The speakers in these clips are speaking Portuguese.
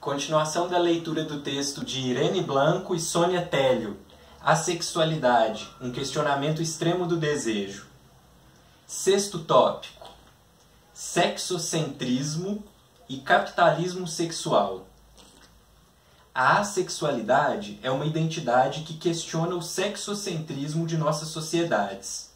Continuação da leitura do texto de Irene Blanco e Sônia Télio. A sexualidade, um questionamento extremo do desejo. Sexto tópico: sexocentrismo e capitalismo sexual. A assexualidade é uma identidade que questiona o sexocentrismo de nossas sociedades.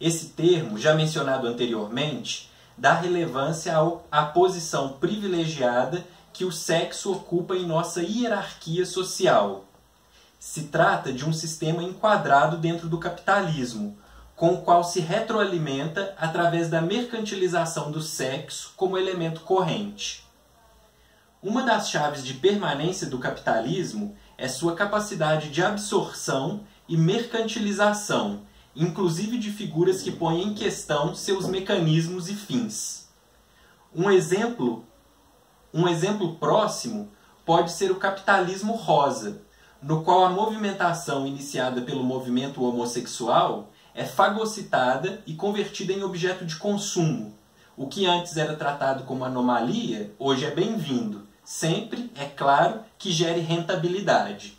Esse termo, já mencionado anteriormente, dá relevância à posição privilegiada que o sexo ocupa em nossa hierarquia social. Se trata de um sistema enquadrado dentro do capitalismo, com o qual se retroalimenta através da mercantilização do sexo como elemento corrente. Uma das chaves de permanência do capitalismo é sua capacidade de absorção e mercantilização, inclusive de figuras que põem em questão seus mecanismos e fins. Um exemplo, um exemplo próximo pode ser o capitalismo rosa, no qual a movimentação iniciada pelo movimento homossexual é fagocitada e convertida em objeto de consumo. O que antes era tratado como anomalia, hoje é bem-vindo sempre, é claro, que gere rentabilidade.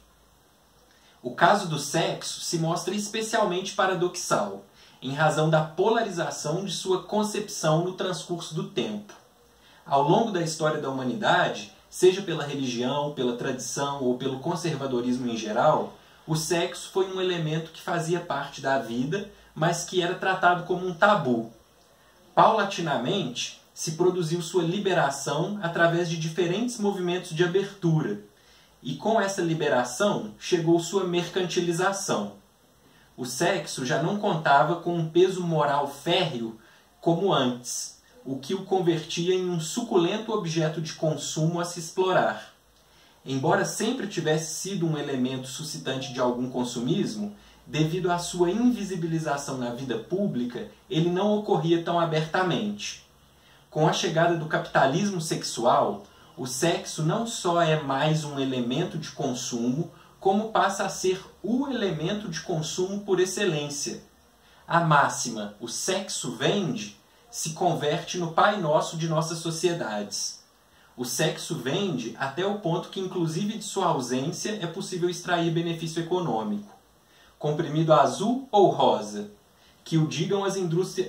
O caso do sexo se mostra especialmente paradoxal, em razão da polarização de sua concepção no transcurso do tempo. Ao longo da história da humanidade, seja pela religião, pela tradição ou pelo conservadorismo em geral, o sexo foi um elemento que fazia parte da vida, mas que era tratado como um tabu. Paulatinamente, se produziu sua liberação através de diferentes movimentos de abertura, e com essa liberação chegou sua mercantilização. O sexo já não contava com um peso moral férreo como antes, o que o convertia em um suculento objeto de consumo a se explorar. Embora sempre tivesse sido um elemento suscitante de algum consumismo, devido à sua invisibilização na vida pública, ele não ocorria tão abertamente. Com a chegada do capitalismo sexual, o sexo não só é mais um elemento de consumo, como passa a ser o elemento de consumo por excelência. A máxima, o sexo vende, se converte no Pai Nosso de nossas sociedades. O sexo vende até o ponto que, inclusive de sua ausência, é possível extrair benefício econômico. Comprimido azul ou rosa? Que o digam as,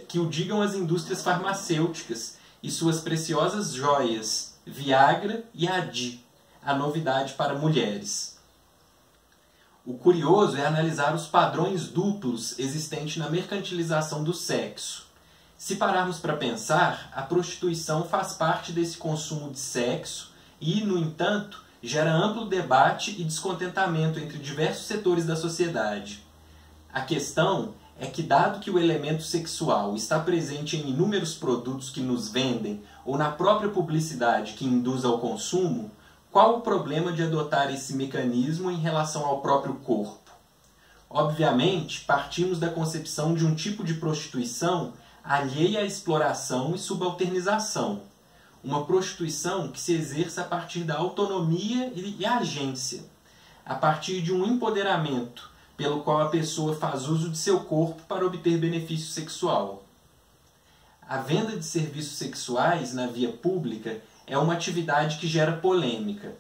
que o digam as indústrias farmacêuticas e suas preciosas joias, Viagra e Adi, a novidade para mulheres. O curioso é analisar os padrões duplos existentes na mercantilização do sexo. Se pararmos para pensar, a prostituição faz parte desse consumo de sexo e, no entanto, gera amplo debate e descontentamento entre diversos setores da sociedade. A questão é que, dado que o elemento sexual está presente em inúmeros produtos que nos vendem ou na própria publicidade que induz ao consumo, qual o problema de adotar esse mecanismo em relação ao próprio corpo? Obviamente, partimos da concepção de um tipo de prostituição alheia à exploração e subalternização. Uma prostituição que se exerça a partir da autonomia e agência, a partir de um empoderamento pelo qual a pessoa faz uso de seu corpo para obter benefício sexual. A venda de serviços sexuais na via pública é uma atividade que gera polêmica.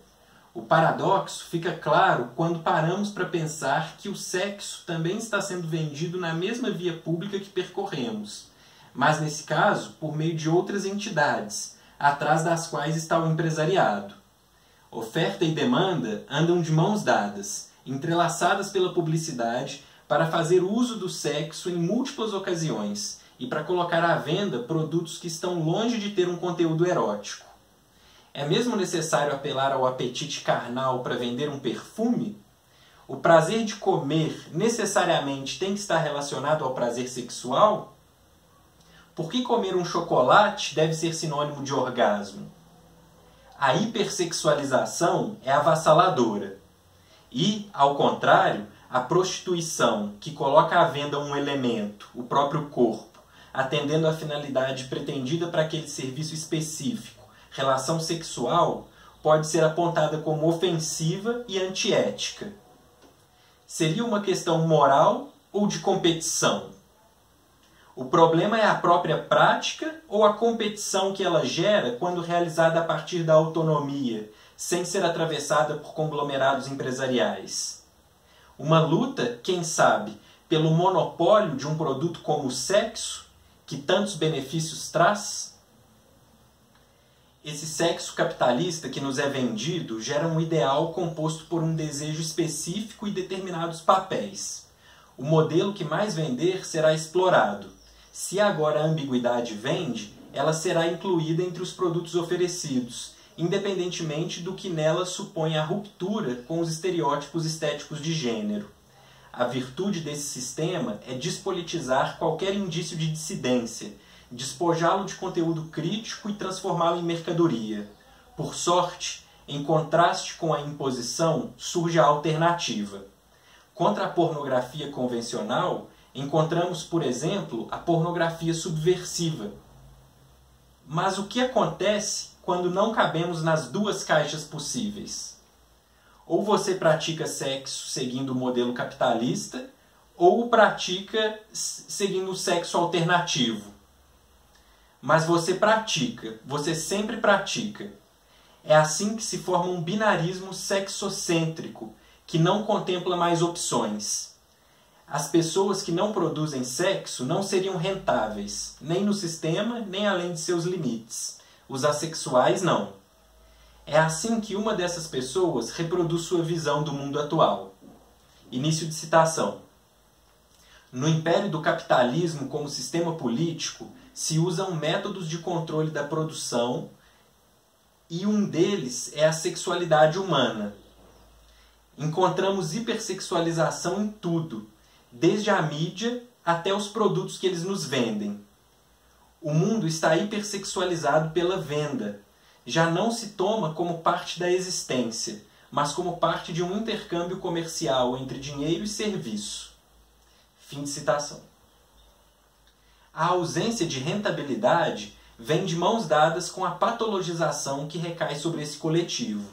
O paradoxo fica claro quando paramos para pensar que o sexo também está sendo vendido na mesma via pública que percorremos, mas nesse caso por meio de outras entidades, atrás das quais está o empresariado. Oferta e demanda andam de mãos dadas entrelaçadas pela publicidade para fazer uso do sexo em múltiplas ocasiões e para colocar à venda produtos que estão longe de ter um conteúdo erótico. É mesmo necessário apelar ao apetite carnal para vender um perfume? O prazer de comer necessariamente tem que estar relacionado ao prazer sexual? Por que comer um chocolate deve ser sinônimo de orgasmo? A hipersexualização é avassaladora e, ao contrário, a prostituição, que coloca à venda um elemento, o próprio corpo, atendendo à finalidade pretendida para aquele serviço específico, relação sexual, pode ser apontada como ofensiva e antiética. Seria uma questão moral ou de competição? O problema é a própria prática ou a competição que ela gera quando realizada a partir da autonomia, sem ser atravessada por conglomerados empresariais. Uma luta, quem sabe, pelo monopólio de um produto como o sexo, que tantos benefícios traz? Esse sexo capitalista que nos é vendido gera um ideal composto por um desejo específico e determinados papéis. O modelo que mais vender será explorado. Se agora a ambiguidade vende, ela será incluída entre os produtos oferecidos, independentemente do que nela supõe a ruptura com os estereótipos estéticos de gênero. A virtude desse sistema é despolitizar qualquer indício de dissidência, despojá-lo de conteúdo crítico e transformá-lo em mercadoria. Por sorte, em contraste com a imposição, surge a alternativa. Contra a pornografia convencional, encontramos, por exemplo, a pornografia subversiva. Mas o que acontece quando não cabemos nas duas caixas possíveis? Ou você pratica sexo seguindo o modelo capitalista, ou pratica seguindo o sexo alternativo. Mas você pratica, você sempre pratica. É assim que se forma um binarismo sexocêntrico que não contempla mais opções. As pessoas que não produzem sexo não seriam rentáveis, nem no sistema, nem além de seus limites. Os assexuais não. É assim que uma dessas pessoas reproduz sua visão do mundo atual. Início de citação. No império do capitalismo como sistema político, se usam métodos de controle da produção e um deles é a sexualidade humana, encontramos hipersexualização em tudo, desde a mídia até os produtos que eles nos vendem. O mundo está hipersexualizado pela venda. Já não se toma como parte da existência, mas como parte de um intercâmbio comercial entre dinheiro e serviço. Fim de citação. A ausência de rentabilidade vem de mãos dadas com a patologização que recai sobre esse coletivo.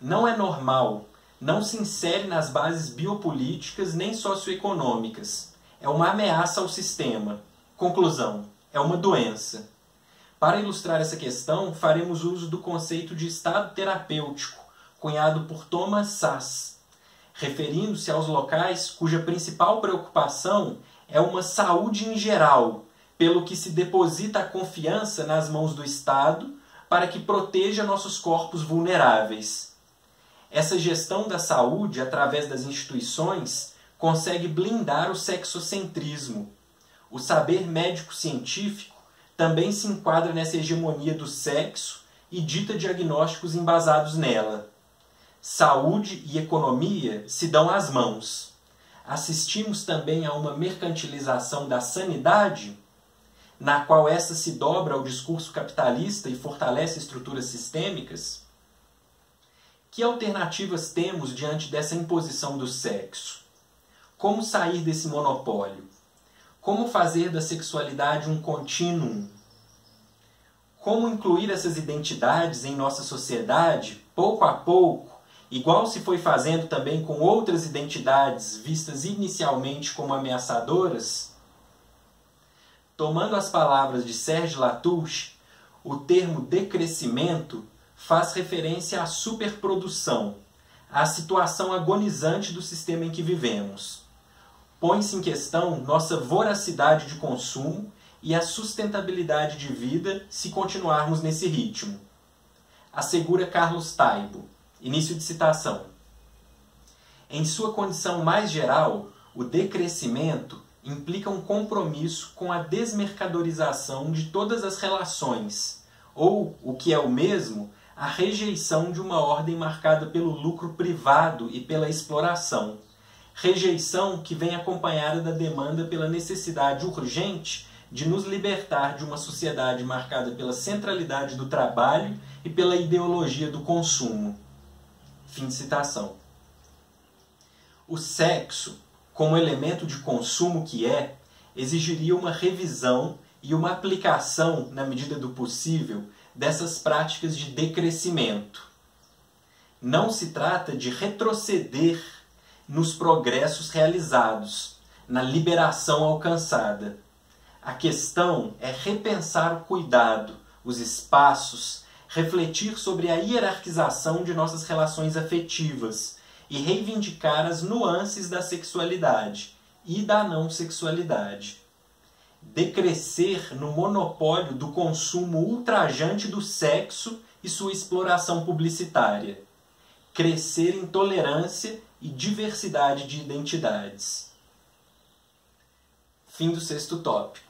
Não é normal não se insere nas bases biopolíticas nem socioeconômicas. É uma ameaça ao sistema. Conclusão: é uma doença. Para ilustrar essa questão, faremos uso do conceito de estado terapêutico, cunhado por Thomas Sass, referindo-se aos locais cuja principal preocupação é uma saúde em geral, pelo que se deposita a confiança nas mãos do Estado para que proteja nossos corpos vulneráveis. Essa gestão da saúde, através das instituições, consegue blindar o sexocentrismo. O saber médico-científico também se enquadra nessa hegemonia do sexo e dita diagnósticos embasados nela. Saúde e economia se dão as mãos. Assistimos também a uma mercantilização da sanidade, na qual essa se dobra ao discurso capitalista e fortalece estruturas sistêmicas. Que alternativas temos diante dessa imposição do sexo? Como sair desse monopólio? Como fazer da sexualidade um contínuo? Como incluir essas identidades em nossa sociedade, pouco a pouco, igual se foi fazendo também com outras identidades vistas inicialmente como ameaçadoras? Tomando as palavras de Serge Latouche, o termo decrescimento faz referência à superprodução, à situação agonizante do sistema em que vivemos. Põe-se em questão nossa voracidade de consumo e a sustentabilidade de vida se continuarmos nesse ritmo. Assegura Carlos Taibo. Início de citação. Em sua condição mais geral, o decrescimento implica um compromisso com a desmercadorização de todas as relações, ou, o que é o mesmo, a rejeição de uma ordem marcada pelo lucro privado e pela exploração. Rejeição que vem acompanhada da demanda pela necessidade urgente de nos libertar de uma sociedade marcada pela centralidade do trabalho e pela ideologia do consumo. Fim de citação. O sexo, como elemento de consumo que é, exigiria uma revisão e uma aplicação, na medida do possível, dessas práticas de decrescimento. Não se trata de retroceder nos progressos realizados, na liberação alcançada. A questão é repensar o cuidado, os espaços, refletir sobre a hierarquização de nossas relações afetivas e reivindicar as nuances da sexualidade e da não sexualidade. Decrescer no monopólio do consumo ultrajante do sexo e sua exploração publicitária. Crescer em tolerância e diversidade de identidades. Fim do sexto tópico.